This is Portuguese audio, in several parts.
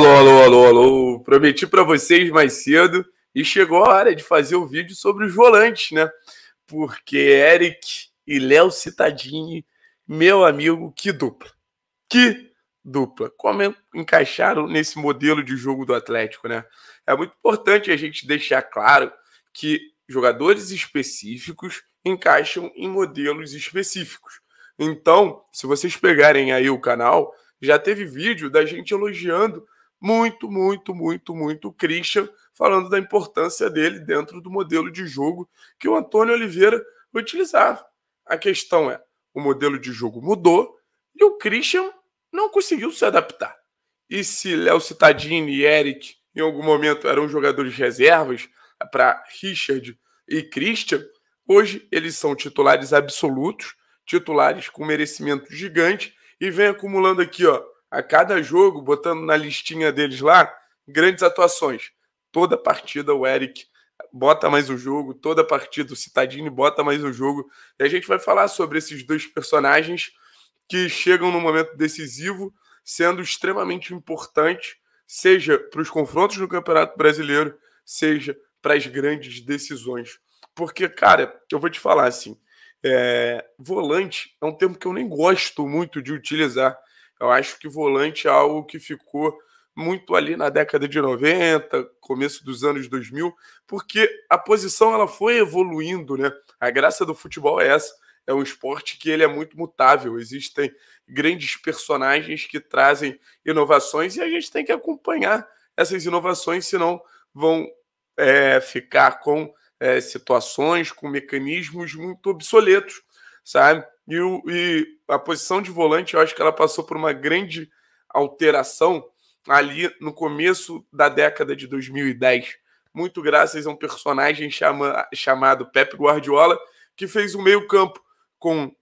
alô, alô, alô, alô. Prometi para vocês mais cedo e chegou a hora de fazer o vídeo sobre os volantes, né? Porque Eric e Léo Citadini, meu amigo, que dupla. Que dupla. Como encaixaram nesse modelo de jogo do Atlético, né? É muito importante a gente deixar claro que jogadores específicos encaixam em modelos específicos. Então, se vocês pegarem aí o canal, já teve vídeo da gente elogiando muito, muito, muito, muito o Christian, falando da importância dele dentro do modelo de jogo que o Antônio Oliveira utilizava. A questão é, o modelo de jogo mudou e o Christian não conseguiu se adaptar. E se Léo Cittadini e Eric em algum momento eram jogadores reservas para Richard e Christian, hoje eles são titulares absolutos, titulares com merecimento gigante e vem acumulando aqui, ó, a cada jogo, botando na listinha deles lá, grandes atuações. Toda partida o Eric bota mais um jogo, toda partida o Citadini bota mais um jogo. E a gente vai falar sobre esses dois personagens que chegam no momento decisivo, sendo extremamente importantes, seja para os confrontos no Campeonato Brasileiro, seja para as grandes decisões. Porque, cara, eu vou te falar assim, é, volante é um termo que eu nem gosto muito de utilizar. Eu acho que volante é algo que ficou muito ali na década de 90, começo dos anos 2000, porque a posição ela foi evoluindo, né? A graça do futebol é essa. É um esporte que ele é muito mutável. Existem grandes personagens que trazem inovações e a gente tem que acompanhar essas inovações, senão vão é, ficar com é, situações, com mecanismos muito obsoletos, sabe? E, e a posição de volante, eu acho que ela passou por uma grande alteração ali no começo da década de 2010, muito graças a um personagem chama, chamado Pep Guardiola, que fez o meio-campo com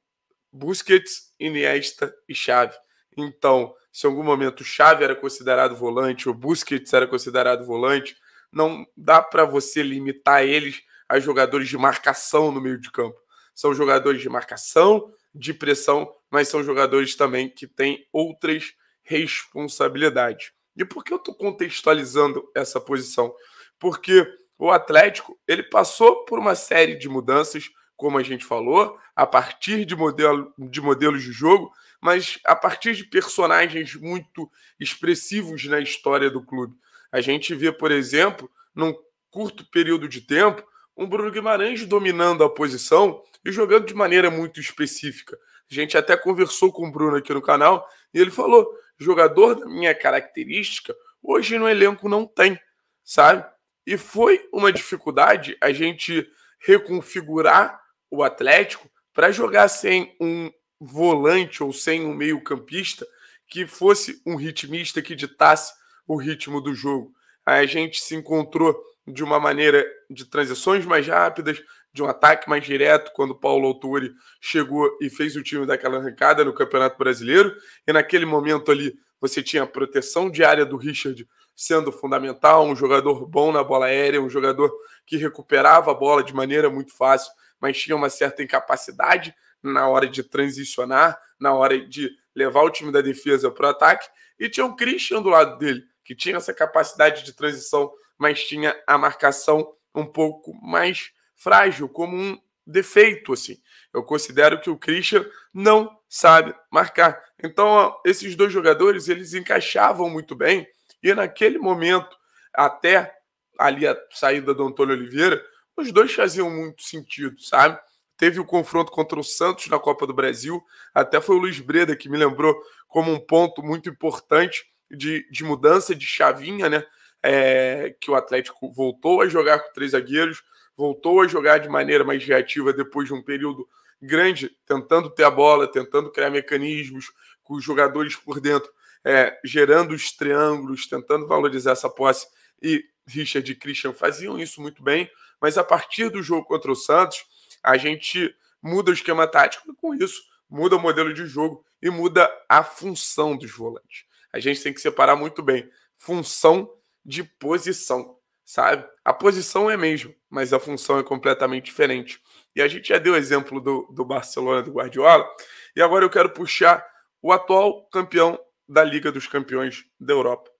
Busquets, Iniesta e Xavi. Então, se em algum momento Xavi era considerado volante ou Busquets era considerado volante, não dá para você limitar eles a jogadores de marcação no meio de campo. São jogadores de marcação, de pressão, mas são jogadores também que têm outras responsabilidades. E por que eu estou contextualizando essa posição? Porque o Atlético ele passou por uma série de mudanças, como a gente falou, a partir de, modelo, de modelos de jogo, mas a partir de personagens muito expressivos na história do clube. A gente vê, por exemplo, num curto período de tempo, um Bruno Guimarães dominando a posição e jogando de maneira muito específica. A gente até conversou com o Bruno aqui no canal e ele falou: jogador da minha característica, hoje no elenco não tem, sabe? E foi uma dificuldade a gente reconfigurar o Atlético para jogar sem um volante ou sem um meio-campista que fosse um ritmista que ditasse o ritmo do jogo. Aí a gente se encontrou de uma maneira de transições mais rápidas, de um ataque mais direto, quando Paulo Autori chegou e fez o time daquela arrancada no Campeonato Brasileiro. E naquele momento ali, você tinha a proteção diária do Richard sendo fundamental, um jogador bom na bola aérea, um jogador que recuperava a bola de maneira muito fácil, mas tinha uma certa incapacidade na hora de transicionar, na hora de levar o time da defesa para o ataque. E tinha o Christian do lado dele, que tinha essa capacidade de transição mas tinha a marcação um pouco mais frágil, como um defeito, assim. Eu considero que o Christian não sabe marcar. Então, esses dois jogadores, eles encaixavam muito bem, e naquele momento, até ali a saída do Antônio Oliveira, os dois faziam muito sentido, sabe? Teve o confronto contra o Santos na Copa do Brasil, até foi o Luiz Breda que me lembrou como um ponto muito importante de, de mudança de chavinha, né? É, que o Atlético voltou a jogar com três zagueiros, voltou a jogar de maneira mais reativa depois de um período grande, tentando ter a bola, tentando criar mecanismos com os jogadores por dentro, é, gerando os triângulos, tentando valorizar essa posse. E Richard e Christian faziam isso muito bem, mas a partir do jogo contra o Santos, a gente muda o esquema tático e com isso muda o modelo de jogo e muda a função dos volantes. A gente tem que separar muito bem função de posição, sabe? A posição é mesmo, mas a função é completamente diferente. E a gente já deu o exemplo do, do Barcelona, do Guardiola, e agora eu quero puxar o atual campeão da Liga dos Campeões da Europa.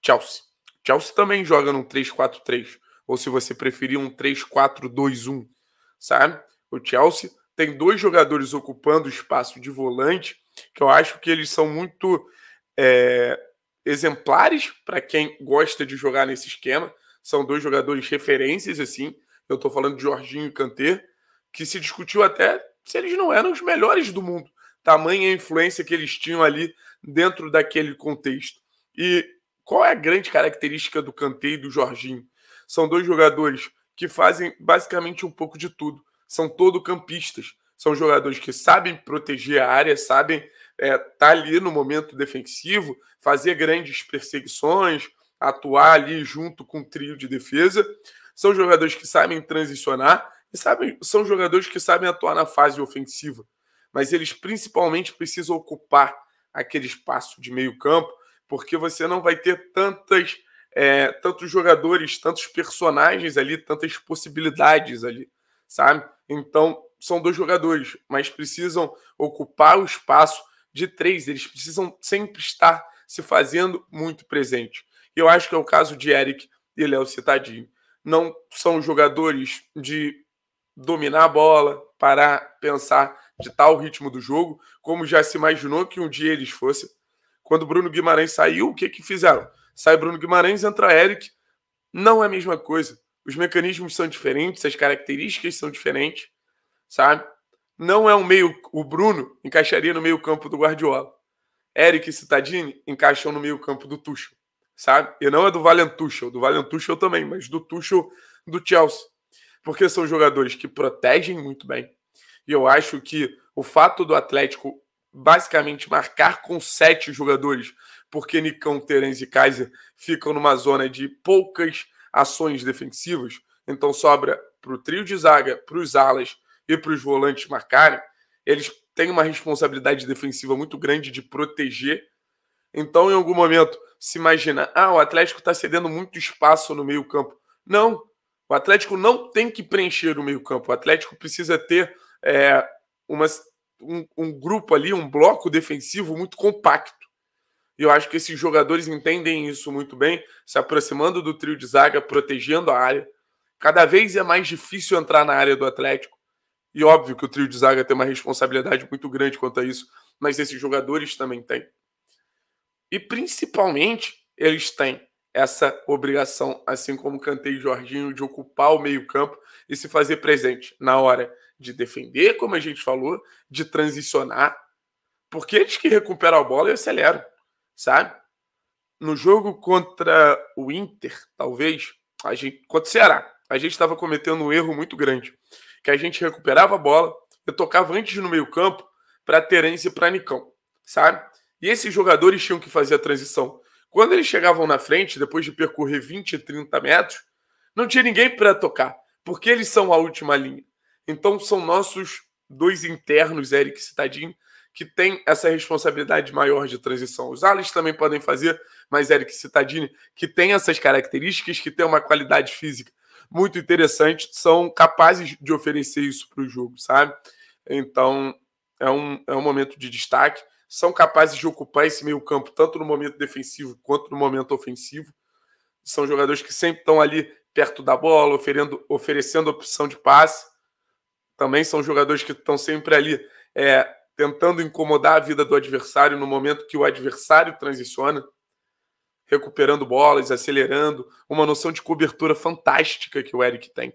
Chelsea. Chelsea também joga num 3-4-3, ou se você preferir um 3-4-2-1, sabe? O Chelsea tem dois jogadores ocupando o espaço de volante, que eu acho que eles são muito é, exemplares para quem gosta de jogar nesse esquema. São dois jogadores referências, assim. Eu estou falando de Jorginho e Kanté, que se discutiu até se eles não eram os melhores do mundo. Tamanha influência que eles tinham ali dentro daquele contexto. E qual é a grande característica do Kanté e do Jorginho? São dois jogadores que fazem basicamente um pouco de tudo. São todo campistas. São jogadores que sabem proteger a área, sabem é, tá ali no momento defensivo, fazer grandes perseguições, atuar ali junto com o trio de defesa. São jogadores que sabem transicionar e sabem, são jogadores que sabem atuar na fase ofensiva. Mas eles principalmente precisam ocupar aquele espaço de meio campo, porque você não vai ter tantas, é, tantos jogadores, tantos personagens ali, tantas possibilidades ali, sabe? Então, são dois jogadores, mas precisam ocupar o espaço de três. Eles precisam sempre estar se fazendo muito presente. Eu acho que é o caso de Eric e Léo Citadinho. Não são jogadores de dominar a bola, parar, pensar, de tal ritmo do jogo, como já se imaginou que um dia eles fossem. Quando Bruno Guimarães saiu, o que que fizeram? Sai Bruno Guimarães, entra Eric. Não é a mesma coisa. Os mecanismos são diferentes, as características são diferentes, sabe? Não é um meio. O Bruno encaixaria no meio-campo do Guardiola. Eric e Citadini encaixam no meio-campo do Tuchel, sabe? E não é do Valentuchel, do Valentuchel também, mas do Tuchel do Chelsea. Porque são jogadores que protegem muito bem, e eu acho que o fato do Atlético basicamente marcar com sete jogadores, porque Nicão, Terence e Kaiser ficam numa zona de poucas ações defensivas, então sobra para o trio de zaga, para os alas e para os volantes marcarem, eles têm uma responsabilidade defensiva muito grande de proteger. Então, em algum momento, se imagina, ah, o Atlético está cedendo muito espaço no meio-campo. Não, o Atlético não tem que preencher o meio-campo. O Atlético precisa ter é, uma, um, um grupo ali, um bloco defensivo muito compacto. E eu acho que esses jogadores entendem isso muito bem, se aproximando do trio de zaga, protegendo a área. Cada vez é mais difícil entrar na área do Atlético. E óbvio que o trio de zaga tem uma responsabilidade muito grande quanto a isso, mas esses jogadores também têm. E principalmente eles têm essa obrigação, assim como Cantei e Jorginho, de ocupar o meio-campo e se fazer presente na hora de defender, como a gente falou, de transicionar, porque eles que recuperam a bola e aceleram, sabe? No jogo contra o Inter, talvez, a gente, contra o Ceará, a gente estava cometendo um erro muito grande, que a gente recuperava a bola, eu tocava antes no meio campo para Terence e para Nicão, sabe? E esses jogadores tinham que fazer a transição. Quando eles chegavam na frente, depois de percorrer 20, 30 metros, não tinha ninguém para tocar, porque eles são a última linha. Então são nossos dois internos, Eric Citadinho, que tem essa responsabilidade maior de transição. Os alas também podem fazer, mas Eric Citadini, que tem essas características, que tem uma qualidade física muito interessante, são capazes de oferecer isso para o jogo, sabe? Então é um, é um momento de destaque. São capazes de ocupar esse meio campo, tanto no momento defensivo quanto no momento ofensivo. São jogadores que sempre estão ali perto da bola, oferecendo, oferecendo opção de passe também são jogadores que estão sempre ali é, tentando incomodar a vida do adversário no momento que o adversário transiciona, recuperando bolas, acelerando, uma noção de cobertura fantástica que o Eric tem.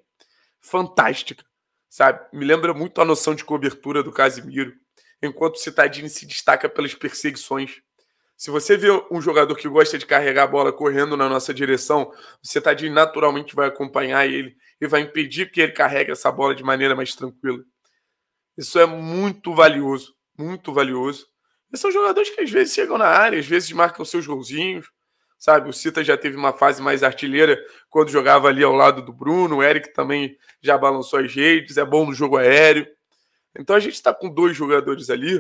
Fantástica, sabe? Me lembra muito a noção de cobertura do Casimiro, enquanto o Citadini se destaca pelas perseguições. Se você vê um jogador que gosta de carregar a bola correndo na nossa direção, o Cetadinho naturalmente vai acompanhar ele e vai impedir que ele carregue essa bola de maneira mais tranquila. Isso é muito valioso, muito valioso. E são jogadores que às vezes chegam na área, às vezes marcam seus golzinhos, sabe? O Cita já teve uma fase mais artilheira quando jogava ali ao lado do Bruno, o Eric também já balançou as redes, é bom no jogo aéreo. Então a gente está com dois jogadores ali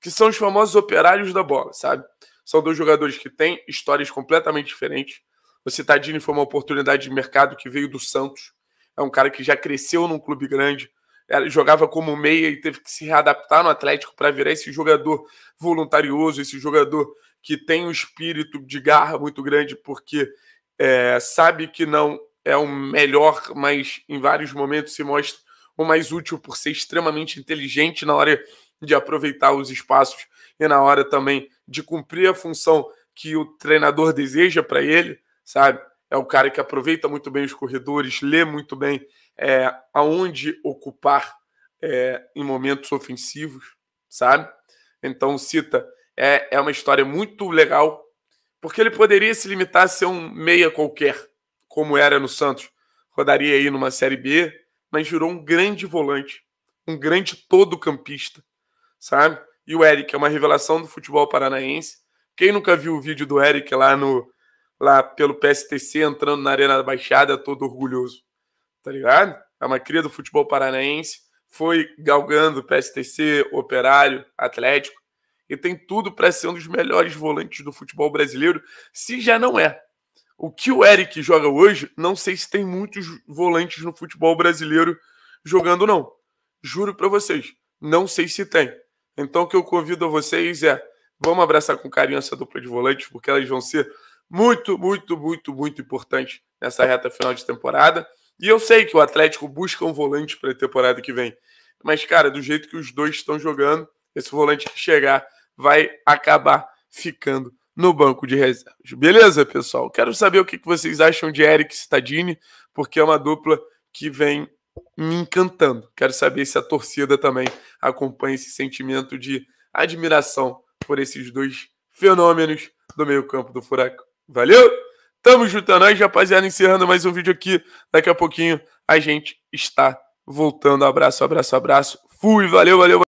que são os famosos operários da bola, sabe? São dois jogadores que têm histórias completamente diferentes. O Citadini foi uma oportunidade de mercado que veio do Santos. É um cara que já cresceu num clube grande, jogava como meia e teve que se readaptar no Atlético para virar esse jogador voluntarioso, esse jogador que tem um espírito de garra muito grande, porque é, sabe que não é o melhor, mas em vários momentos se mostra o mais útil por ser extremamente inteligente na hora de aproveitar os espaços e na hora também de cumprir a função que o treinador deseja para ele, sabe? É o cara que aproveita muito bem os corredores, lê muito bem é, aonde ocupar é, em momentos ofensivos, sabe? Então, Cita é, é uma história muito legal, porque ele poderia se limitar a ser um meia qualquer, como era no Santos. Rodaria aí numa Série B, mas virou um grande volante, um grande todo-campista, sabe? E o Eric é uma revelação do futebol paranaense. Quem nunca viu o vídeo do Eric lá no lá pelo PSTC entrando na Arena da Baixada todo orgulhoso, tá ligado? É uma cria do futebol paranaense, foi galgando PSTC, Operário, Atlético e tem tudo para ser um dos melhores volantes do futebol brasileiro, se já não é. O que o Eric joga hoje, não sei se tem muitos volantes no futebol brasileiro jogando não. Juro para vocês, não sei se tem. Então o que eu convido a vocês é, vamos abraçar com carinho essa dupla de volantes, porque elas vão ser muito, muito, muito, muito importantes nessa reta final de temporada. E eu sei que o Atlético busca um volante para a temporada que vem. Mas, cara, do jeito que os dois estão jogando, esse volante que chegar vai acabar ficando no banco de reservas. Beleza, pessoal? Quero saber o que vocês acham de Eric Stadini, porque é uma dupla que vem me encantando. Quero saber se a torcida também acompanha esse sentimento de admiração por esses dois fenômenos do meio-campo do Furacão. Valeu? Tamo junto a nós, rapaziada. Encerrando mais um vídeo aqui. Daqui a pouquinho a gente está voltando. Abraço, abraço, abraço. Fui, valeu, valeu.